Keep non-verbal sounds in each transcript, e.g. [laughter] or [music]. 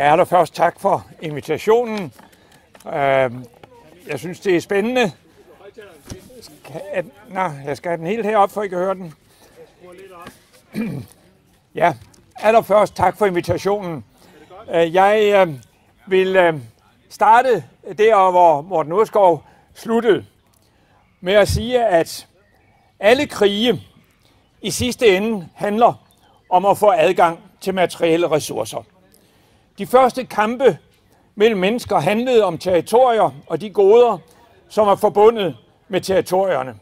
Ja, allerførst tak for invitationen. Øhm, jeg synes, det er spændende. Skal, nå, jeg skal have den helt herop, for I kan høre den. [clears throat] Ja, allerførst tak for invitationen. Øh, jeg øh, vil øh, starte der, hvor Morten Udskov sluttede, med at sige, at alle krige i sidste ende handler om at få adgang til materielle ressourcer. De første kampe mellem mennesker handlede om territorier og de goder, som er forbundet med territorierne.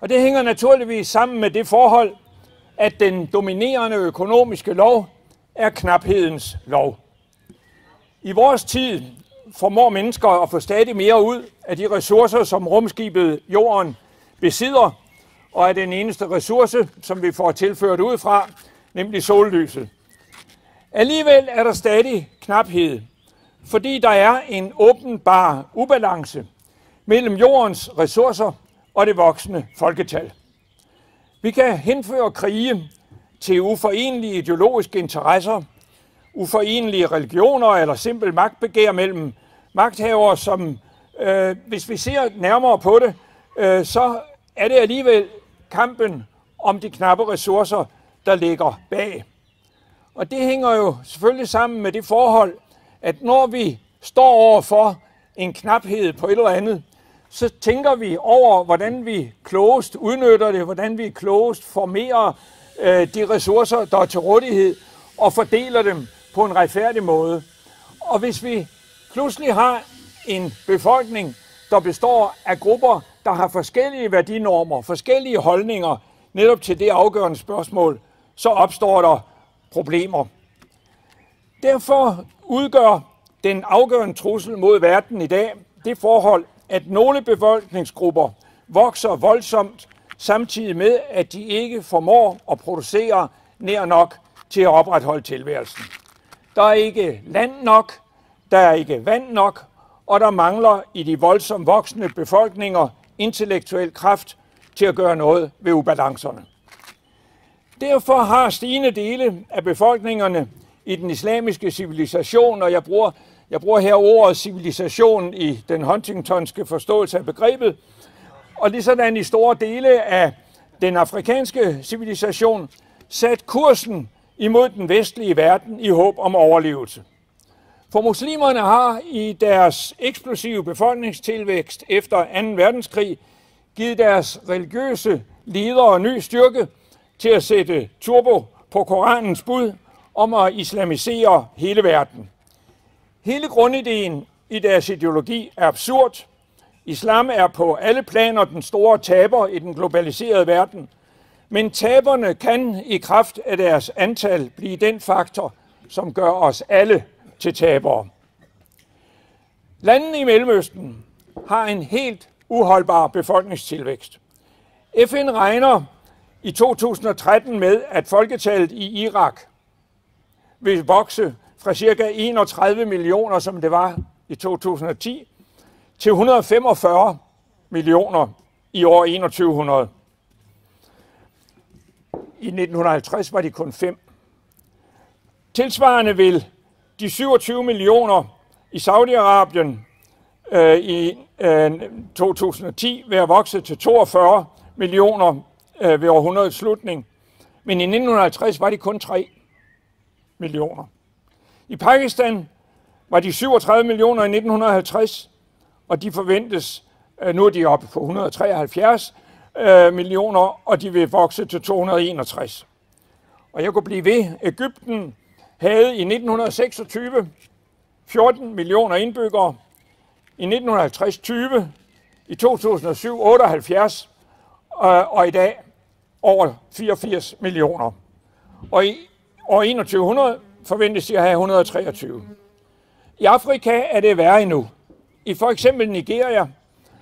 Og det hænger naturligvis sammen med det forhold, at den dominerende økonomiske lov er knaphedens lov. I vores tid formår mennesker at få stadig mere ud af de ressourcer, som rumskibet Jorden besidder, og er den eneste ressource, som vi får tilført ud fra, nemlig sollyset. Alligevel er der stadig knaphed, fordi der er en åbenbar ubalance mellem jordens ressourcer og det voksende folketal. Vi kan henføre krige til uforenelige ideologiske interesser, uforenelige religioner eller simpel magtbegær mellem magthavere, som øh, hvis vi ser nærmere på det, øh, så er det alligevel kampen om de knappe ressourcer, der ligger bag. Og det hænger jo selvfølgelig sammen med det forhold, at når vi står over for en knaphed på et eller andet, så tænker vi over, hvordan vi klogest udnytter det, hvordan vi klogest formerer øh, de ressourcer, der er til rådighed, og fordeler dem på en retfærdig måde. Og hvis vi pludselig har en befolkning, der består af grupper, der har forskellige værdinormer, forskellige holdninger netop til det afgørende spørgsmål, så opstår der problemer. Derfor udgør den afgørende trussel mod verden i dag det forhold, at nogle befolkningsgrupper vokser voldsomt, samtidig med, at de ikke formår at producere nær nok til at opretholde tilværelsen. Der er ikke land nok, der er ikke vand nok, og der mangler i de voldsomt voksende befolkninger intellektuel kraft til at gøre noget ved ubalancerne. Derfor har stigende dele af befolkningerne i den islamiske civilisation, og jeg bruger, jeg bruger her ordet civilisation i den Huntingtonske forståelse af begrebet, og lige sådan i store dele af den afrikanske civilisation, sat kursen imod den vestlige verden i håb om overlevelse. For muslimerne har i deres eksplosive befolkningstilvækst efter 2. verdenskrig givet deres religiøse ledere ny styrke til at sætte turbo på Koranens bud om at islamisere hele verden. Hele grundideen i deres ideologi er absurd. Islam er på alle planer den store taber i den globaliserede verden. Men taberne kan i kraft af deres antal blive den faktor, som gør os alle til tabere. Landene i Mellemøsten har en helt uholdbar befolkningstilvækst. FN regner i 2013 med, at folketallet i Irak vil vokse fra ca. 31 millioner, som det var i 2010, til 145 millioner i år 2100. I 1950 var de kun 5. Tilsvarende vil de 27 millioner i Saudi-Arabien øh, i øh, 2010 være vokset til 42 millioner øh, ved århundredets slutning. Men i 1950 var de kun 3 millioner. I Pakistan var de 37 millioner i 1950, og de forventes, øh, nu er de oppe på 173 øh, millioner, og de vil vokse til 261. Og jeg kunne blive ved. Ægypten havde i 1926 14 millioner indbyggere, i 1950 20, i 2007 78, og i dag over 84 millioner. Og i år 2100 forventes de at have 123. I Afrika er det værre endnu. I for eksempel Nigeria,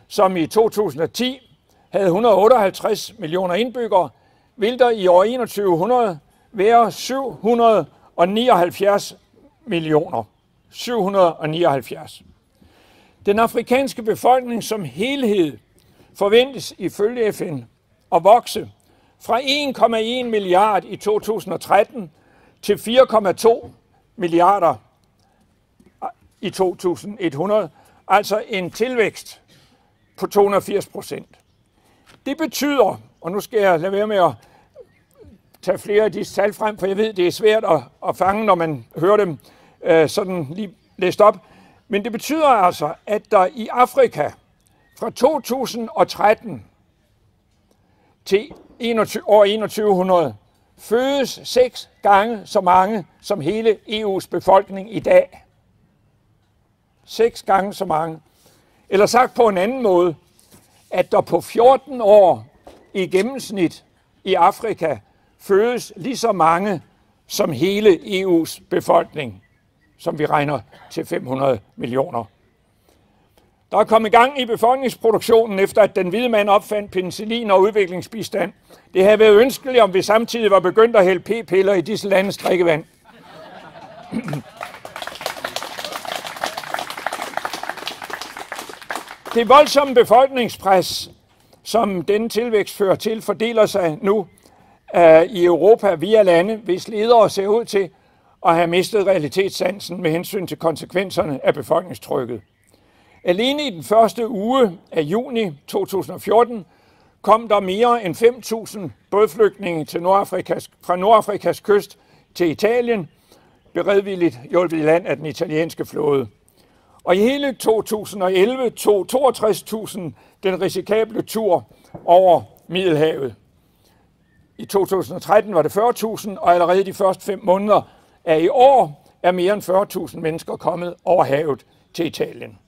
som i 2010 havde 158 millioner indbyggere, vil der i år 2100 være 779 millioner. 779. Den afrikanske befolkning som helhed forventes ifølge FN at vokse fra 1,1 milliard i 2013 til 4,2 milliarder i 2100, altså en tilvækst på 280 procent. Det betyder, og nu skal jeg lade være med at tage flere af disse tal frem, for jeg ved, det er svært at, at fange, når man hører dem øh, sådan lige læst op. Men det betyder altså, at der i Afrika fra 2013 til 21, år 2100 fødes seks gange så mange som hele EU's befolkning i dag. Seks gange så mange. Eller sagt på en anden måde, at der på 14 år i gennemsnit i Afrika fødes lige så mange som hele EU's befolkning, som vi regner til 500 millioner. Der er kommet gang i befolkningsproduktionen efter, at den hvide mand opfandt penicillin og udviklingsbistand. Det havde været ønskeligt, om vi samtidig var begyndt at hælde p-piller i disse landes drikkevand. [clears throat] Det voldsomme befolkningspres, som denne tilvækst fører til, fordeler sig nu uh, i Europa via lande, hvis ledere ser ud til at have mistet realitetssansen med hensyn til konsekvenserne af befolkningstrykket. Alene i den første uge af juni 2014 kom der mere end 5.000 bådflygtninge til Nordafrikas, fra Nordafrikas kyst til Italien, beredvilligt hjulpet i land af den italienske flåde. Og i hele 2011 tog 62.000 den risikable tur over Middelhavet. I 2013 var det 40.000, og allerede de første fem måneder af i år er mere end 40.000 mennesker kommet over havet til Italien.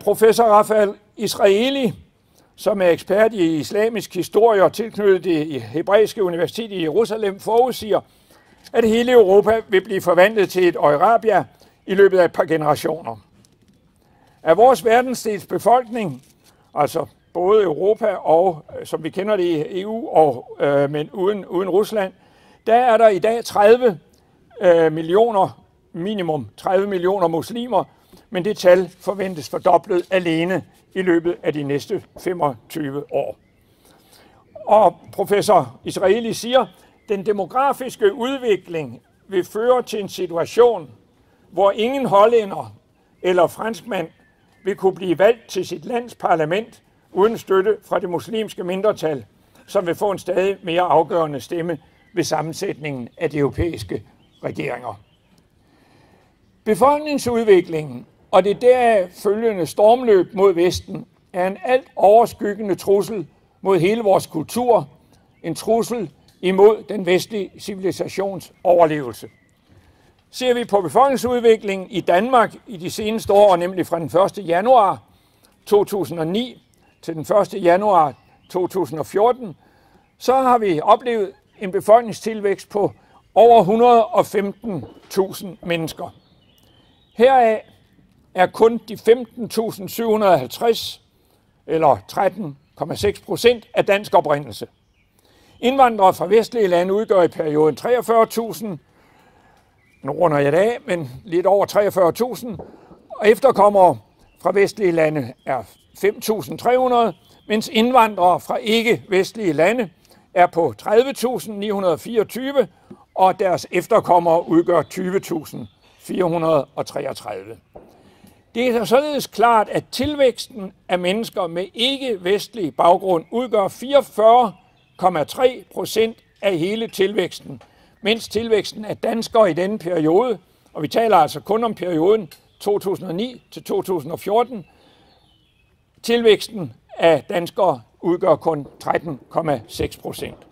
Professor Rafael Israeli, som er ekspert i islamisk historie og tilknyttet det hebraiske universitet i Jerusalem, forudsiger, at hele Europa vil blive forvandlet til et Eurabia i løbet af et par generationer. Af vores verdensdels befolkning, altså både Europa og, som vi kender det i EU, og, øh, men uden, uden Rusland, der er der i dag 30 øh, millioner, minimum 30 millioner muslimer, men det tal forventes fordoblet alene i løbet af de næste 25 år. Og professor Israeli siger, den demografiske udvikling vil føre til en situation, hvor ingen hollænder eller franskmand vil kunne blive valgt til sit lands parlament uden støtte fra det muslimske mindretal, som vil få en stadig mere afgørende stemme ved sammensætningen af de europæiske regeringer. Befolkningsudviklingen og det der følgende stormløb mod Vesten er en alt overskyggende trussel mod hele vores kultur, en trussel imod den vestlige civilisations overlevelse. Ser vi på befolkningsudviklingen i Danmark i de seneste år, nemlig fra den 1. januar 2009 til den 1. januar 2014, så har vi oplevet en befolkningstilvækst på over 115.000 mennesker. Heraf er kun de 15.750, eller 13,6 procent, af dansk oprindelse. Indvandrere fra vestlige lande udgør i perioden 43.000, nu runder jeg det af, men lidt over 43.000, og efterkommere fra vestlige lande er 5.300, mens indvandrere fra ikke-vestlige lande er på 30.924, og deres efterkommere udgør 20.433. Det er således klart, at tilvæksten af mennesker med ikke-vestlig baggrund udgør 44,3 procent af hele tilvæksten, mens tilvæksten af danskere i denne periode, og vi taler altså kun om perioden 2009 til 2014, tilvæksten af danskere udgør kun 13,6 procent.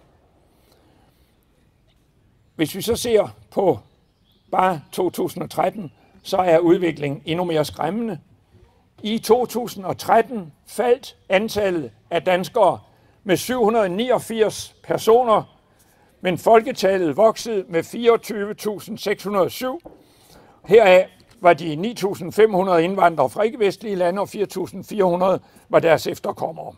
Hvis vi så ser på bare 2013, så er udviklingen endnu mere skræmmende. I 2013 faldt antallet af danskere med 789 personer, men folketallet voksede med 24.607. Heraf var de 9.500 indvandrere fra ikke-vestlige lande, og 4.400 var deres efterkommere.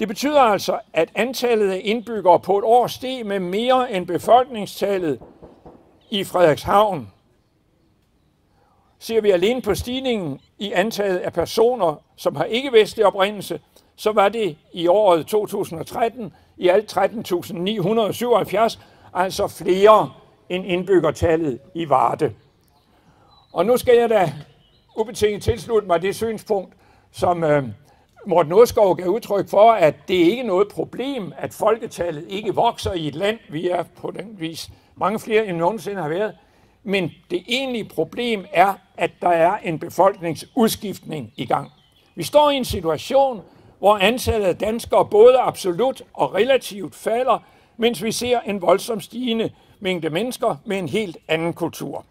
Det betyder altså, at antallet af indbyggere på et år steg med mere end befolkningstallet i Frederikshavn Ser vi alene på stigningen i antallet af personer, som har ikke-vestlig oprindelse, så var det i året 2013 i alt 13.977, altså flere end indbyggertallet i Varde. Og nu skal jeg da ubetinget tilslutte mig det synspunkt, som øh, Morten Åskov gav udtryk for, at det ikke er noget problem, at folketallet ikke vokser i et land. Vi er på den vis mange flere end nogensinde har været. Men det egentlige problem er, at der er en befolkningsudskiftning i gang. Vi står i en situation, hvor antallet af danskere både absolut og relativt falder, mens vi ser en voldsom stigende mængde mennesker med en helt anden kultur.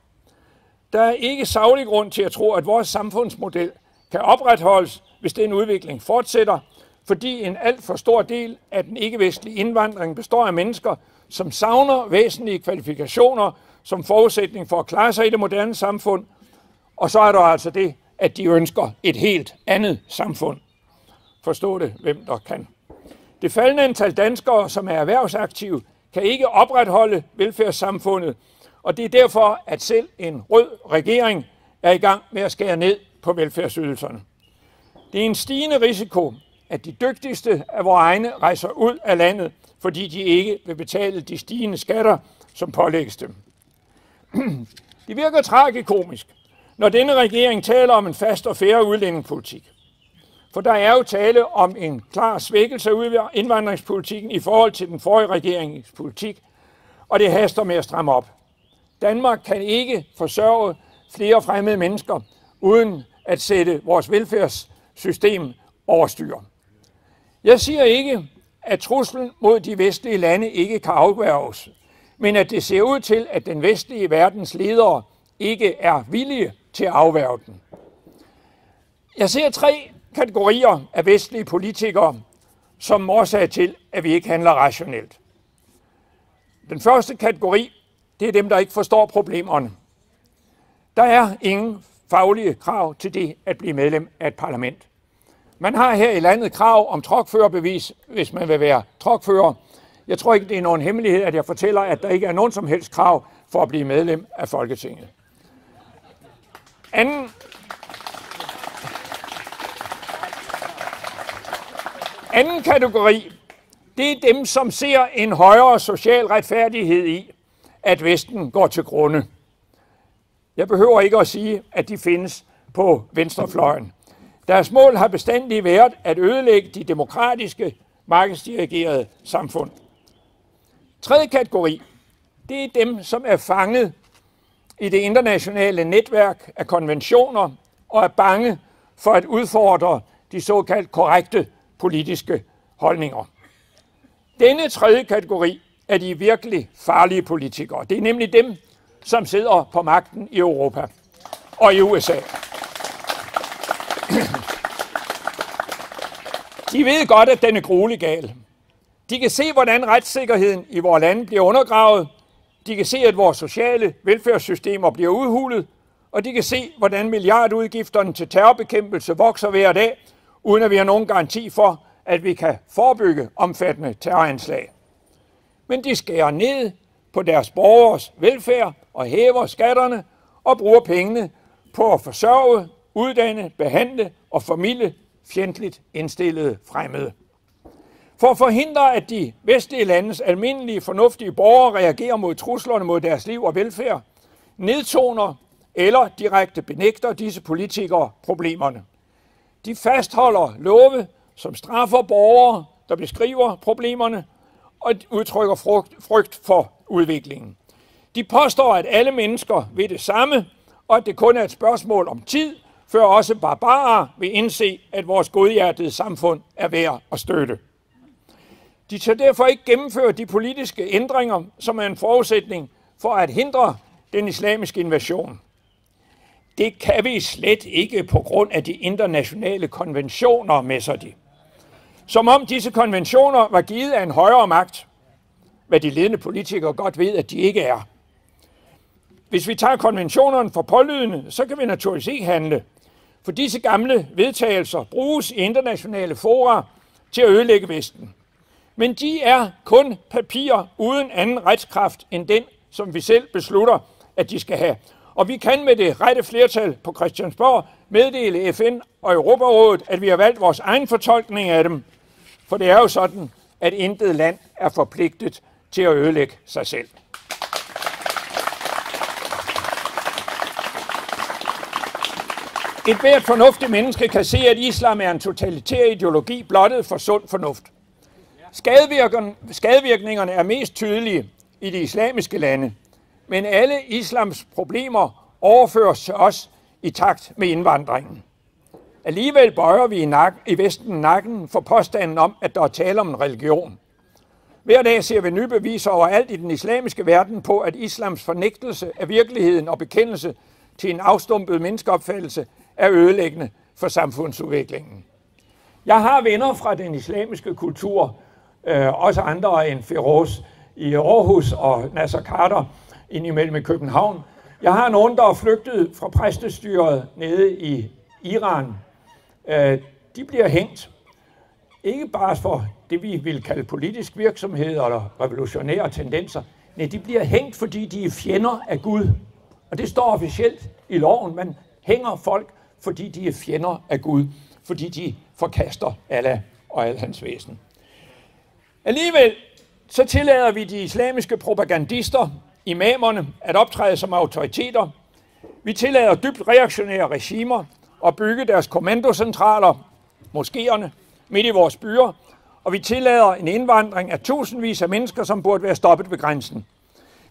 Der er ikke savlig grund til at tro, at vores samfundsmodel kan opretholdes, hvis den udvikling fortsætter, fordi en alt for stor del af den ikke-vestlige indvandring består af mennesker, som savner væsentlige kvalifikationer som forudsætning for at klare sig i det moderne samfund. Og så er der altså det, at de ønsker et helt andet samfund. Forstå det, hvem der kan. Det faldende antal danskere, som er erhvervsaktive, kan ikke opretholde velfærdssamfundet, og det er derfor, at selv en rød regering er i gang med at skære ned på velfærdsydelserne. Det er en stigende risiko, at de dygtigste af vores egne rejser ud af landet, fordi de ikke vil betale de stigende skatter, som pålægges dem. [clears throat] Det virker tragikomisk, når denne regering taler om en fast og færre udlændingepolitik. For der er jo tale om en klar svækkelse af indvandringspolitikken i forhold til den forrige regerings politik, og det haster med at stramme op. Danmark kan ikke forsørge flere fremmede mennesker, uden at sætte vores velfærdssystem over styr. Jeg siger ikke, at truslen mod de vestlige lande ikke kan afværges, men at det ser ud til, at den vestlige verdens ledere ikke er villige til at afværge den. Jeg ser tre kategorier af vestlige politikere som årsag til, at vi ikke handler rationelt. Den første kategori, det er dem, der ikke forstår problemerne. Der er ingen faglige krav til det at blive medlem af et parlament. Man har her i landet krav om trokførerbevis, hvis man vil være trokfører. Jeg tror ikke, det er nogen hemmelighed, at jeg fortæller, at der ikke er nogen som helst krav for at blive medlem af Folketinget. Anden, anden kategori, det er dem, som ser en højere social retfærdighed i, at Vesten går til grunde. Jeg behøver ikke at sige, at de findes på venstrefløjen. Deres mål har bestandig været at ødelægge de demokratiske, markedsdirigerede samfund. Tredje kategori, det er dem, som er fanget i det internationale netværk af konventioner og er bange for at udfordre de såkaldt korrekte politiske holdninger. Denne tredje kategori er de virkelig farlige politikere. Det er nemlig dem, som sidder på magten i Europa og i USA. De ved godt, at den er gruelig gal. De kan se, hvordan retssikkerheden i vores lande bliver undergravet. De kan se, at vores sociale velfærdssystemer bliver udhulet. Og de kan se, hvordan milliardudgifterne til terrorbekæmpelse vokser hver dag, uden at vi har nogen garanti for, at vi kan forebygge omfattende terroranslag. Men de skærer ned på deres borgers velfærd og hæver skatterne og bruger pengene på at forsørge, uddanne, behandle og formidle fjendtligt indstillede fremmede. For at forhindre, at de vestlige landes almindelige fornuftige borgere reagerer mod truslerne mod deres liv og velfærd, nedtoner eller direkte benægter disse politikere problemerne. De fastholder love, som straffer borgere, der beskriver problemerne, og udtrykker frygt, frygt for udviklingen. De påstår, at alle mennesker ved det samme, og at det kun er et spørgsmål om tid, før også barbarer vil indse, at vores godhjertede samfund er værd at støtte. De tør derfor ikke gennemføre de politiske ændringer, som er en forudsætning for at hindre den islamiske invasion. Det kan vi slet ikke på grund af de internationale konventioner, messer de. Som om disse konventioner var givet af en højere magt, hvad de ledende politikere godt ved, at de ikke er. Hvis vi tager konventionerne for pålydende, så kan vi naturligvis ikke handle, for disse gamle vedtagelser bruges i internationale fora til at ødelægge Vesten. Men de er kun papirer uden anden retskraft end den, som vi selv beslutter, at de skal have. Og vi kan med det rette flertal på Christiansborg meddele FN og Europarådet, at vi har valgt vores egen fortolkning af dem. For det er jo sådan, at intet land er forpligtet til at ødelægge sig selv. Et hvert fornuftigt menneske kan se, at islam er en totalitær ideologi blottet for sund fornuft. Skadevirkningerne er mest tydelige i de islamiske lande, men alle islams problemer overføres til os i takt med indvandringen. Alligevel bøjer vi i, nak, i Vesten nakken for påstanden om, at der er tale om en religion. Hver dag ser vi nye beviser overalt i den islamiske verden på, at islams fornægtelse af virkeligheden og bekendelse til en afstumpet menneskeopfattelse er ødelæggende for samfundsudviklingen. Jeg har venner fra den islamiske kultur, øh, også andre end Feroz i Aarhus og Nasser Carter indimellem i København. Jeg har nogen, der er flygtet fra præstestyret nede i Iran. Øh, de bliver hængt. Ikke bare for det, vi vil kalde politisk virksomhed eller revolutionære tendenser. Nej, de bliver hængt, fordi de er fjender af Gud. Og det står officielt i loven. Man hænger folk, fordi de er fjender af Gud. Fordi de forkaster Allah og al hans væsen. Alligevel så tillader vi de islamiske propagandister, imamerne, at optræde som autoriteter. Vi tillader dybt reaktionære regimer at bygge deres kommandocentraler, moskéerne, midt i vores byer, og vi tillader en indvandring af tusindvis af mennesker, som burde være stoppet ved grænsen.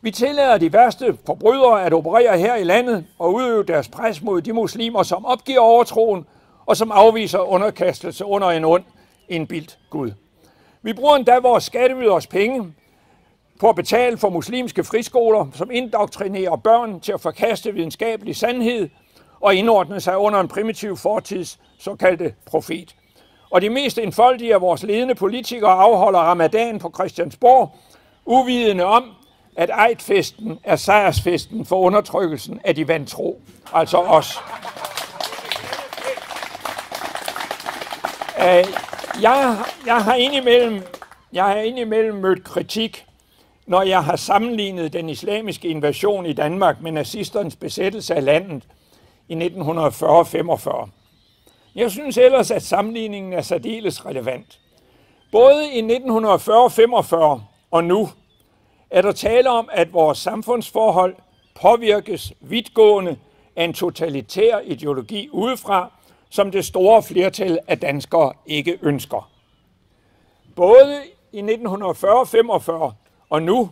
Vi tillader de værste forbrydere at operere her i landet og udøve deres pres mod de muslimer, som opgiver overtroen og som afviser underkastelse under en ond, indbildt Gud. Vi bruger endda vores skatteyders penge på at betale for muslimske friskoler, som indoktrinerer børn til at forkaste videnskabelig sandhed og indordne sig under en primitiv fortids såkaldte profet. Og de mest indfoldige af vores ledende politikere afholder ramadan på Christiansborg, uvidende om, at ejdfesten er sejrsfesten for undertrykkelsen af de vantro, altså os. Øh, jeg, jeg har indimellem, jeg har indimellem mødt kritik, når jeg har sammenlignet den islamiske invasion i Danmark med nazisternes besættelse af landet i 1940-45. Jeg synes ellers, at sammenligningen er særdeles relevant. Både i 1940-45 og nu er der tale om, at vores samfundsforhold påvirkes vidtgående af en totalitær ideologi udefra, som det store flertal af danskere ikke ønsker. Både i 1940-45 og nu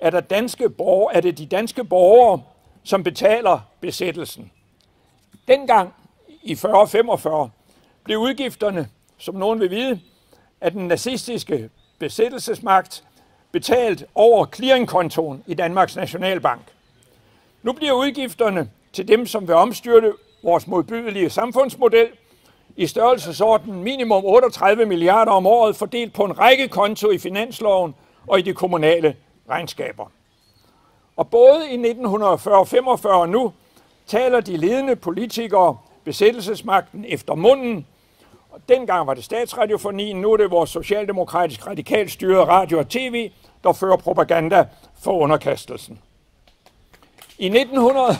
er, der danske borger, er det de danske borgere, som betaler besættelsen. Dengang i 40-45 blev udgifterne, som nogen vil vide, af den nazistiske besættelsesmagt betalt over clearingkontoen i Danmarks Nationalbank. Nu bliver udgifterne til dem, som vil omstyrte vores modbydelige samfundsmodel, i størrelsesorden minimum 38 milliarder om året, fordelt på en række konto i finansloven og i de kommunale regnskaber. Og både i 1940-45 og nu taler de ledende politikere besættelsesmagten efter munden. Og dengang var det statsradiofonien, nu er det vores socialdemokratisk radikalt styrede radio og tv, der fører propaganda for underkastelsen. I 1900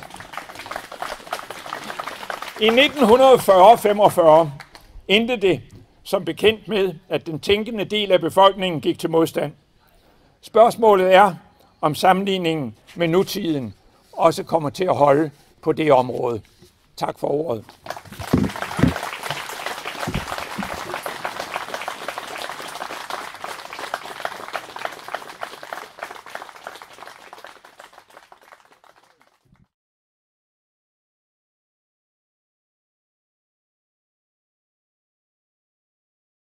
i 1940-45 endte det som bekendt med, at den tænkende del af befolkningen gik til modstand. Spørgsmålet er, om sammenligningen med nutiden også kommer til at holde på det område. Tak for ordet.